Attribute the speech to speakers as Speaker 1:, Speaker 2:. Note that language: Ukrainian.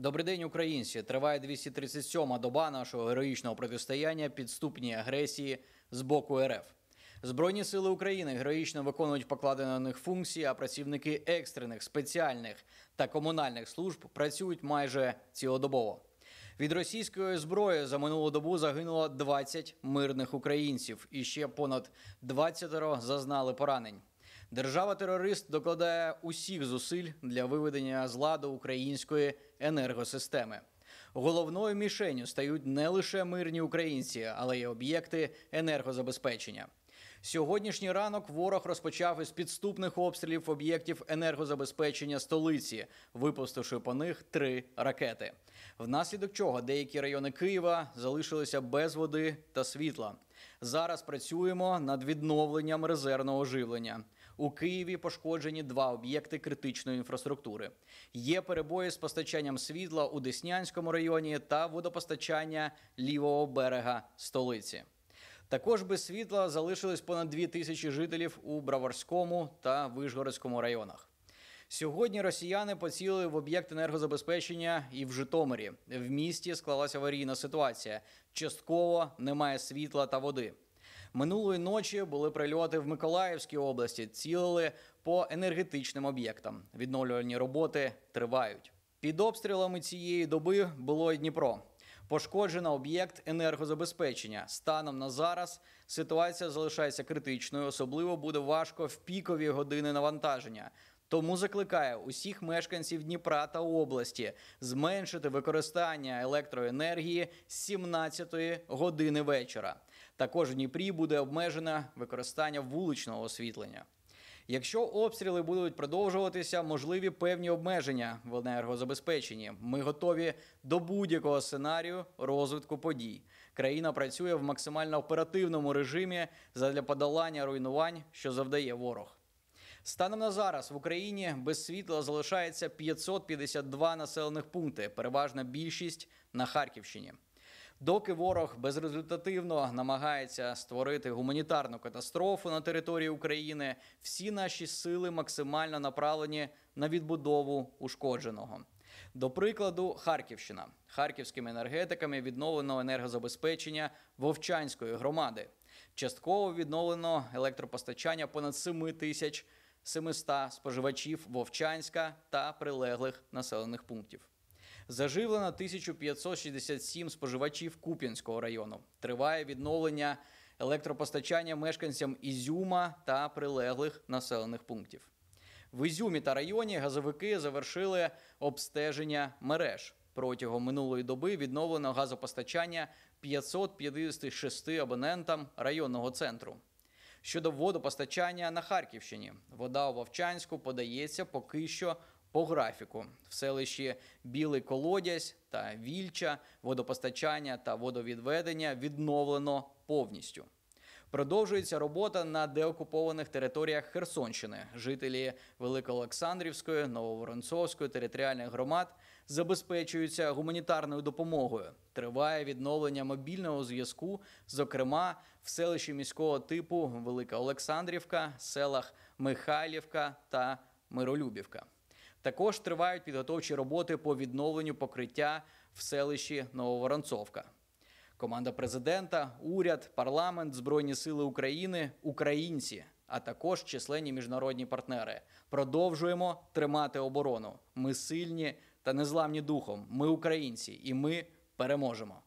Speaker 1: Добрий день, українці. Триває 237-ма доба нашого героїчного протистояння підступній агресії з боку РФ. Збройні сили України героїчно виконують покладені на них функції, а працівники екстрених, спеціальних та комунальних служб працюють майже цілодобово. Від російської зброї за минулу добу загинуло 20 мирних українців, і ще понад 20 зазнали поранень. Держава-терорист докладає усіх зусиль для виведення з ладу української енергосистеми. Головною мішенью стають не лише мирні українці, але й об'єкти енергозабезпечення. Сьогоднішній ранок ворог розпочав із підступних обстрілів об'єктів енергозабезпечення столиці, випустивши по них три ракети. Внаслідок чого деякі райони Києва залишилися без води та світла. Зараз працюємо над відновленням резервного живлення. У Києві пошкоджені два об'єкти критичної інфраструктури. Є перебої з постачанням світла у Деснянському районі та водопостачання лівого берега столиці. Також без світла залишились понад дві тисячі жителів у Броварському та Вишгородському районах. Сьогодні росіяни поцілили в об'єкт енергозабезпечення і в Житомирі. В місті склалася аварійна ситуація. Частково немає світла та води. Минулої ночі були прильоти в Миколаївській області, цілили по енергетичним об'єктам. Відновлювальні роботи тривають. Під обстрілами цієї доби було і Дніпро. Пошкоджено об'єкт енергозабезпечення. Станом на зараз ситуація залишається критичною. Особливо буде важко в пікові години навантаження. Тому закликає усіх мешканців Дніпра та області зменшити використання електроенергії з 17 години вечора. Також в Дніпрі буде обмежене використання вуличного освітлення. Якщо обстріли будуть продовжуватися, можливі певні обмеження в енергозабезпеченні. Ми готові до будь-якого сценарію розвитку подій. Країна працює в максимально оперативному режимі задля подолання руйнувань, що завдає ворог. Станом на зараз в Україні без світла залишається 552 населених пункти, переважна більшість на Харківщині. Доки ворог безрезультативно намагається створити гуманітарну катастрофу на території України, всі наші сили максимально направлені на відбудову ушкодженого. До прикладу, Харківщина харківськими енергетиками відновлено енергозабезпечення Вовчанської громади. Частково відновлено електропостачання понад 7 тисяч 700 споживачів Вовчанська та прилеглих населених пунктів. Заживлено 1567 споживачів Куп'янського району. Триває відновлення електропостачання мешканцям Ізюма та прилеглих населених пунктів. В Ізюмі та районі газовики завершили обстеження мереж. Протягом минулої доби відновлено газопостачання 556 абонентам районного центру. Щодо водопостачання на Харківщині, вода у Вовчанську подається поки що по графіку. В селищі Білий Колодязь та Вільча водопостачання та водовідведення відновлено повністю. Продовжується робота на деокупованих територіях Херсонщини. Жителі Великоолександрівської, Нововоронцовської територіальних громад забезпечуються гуманітарною допомогою. Триває відновлення мобільного зв'язку, зокрема в селищі міського типу Велика Олександрівка, селах Михайлівка та Миролюбівка. Також тривають підготовчі роботи по відновленню покриття в селищі Нововоронцовка. Команда президента, уряд, парламент, Збройні Сили України, українці, а також численні міжнародні партнери. Продовжуємо тримати оборону. Ми сильні та незламні духом. Ми українці, і ми переможемо.